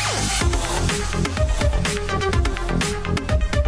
フフフフ。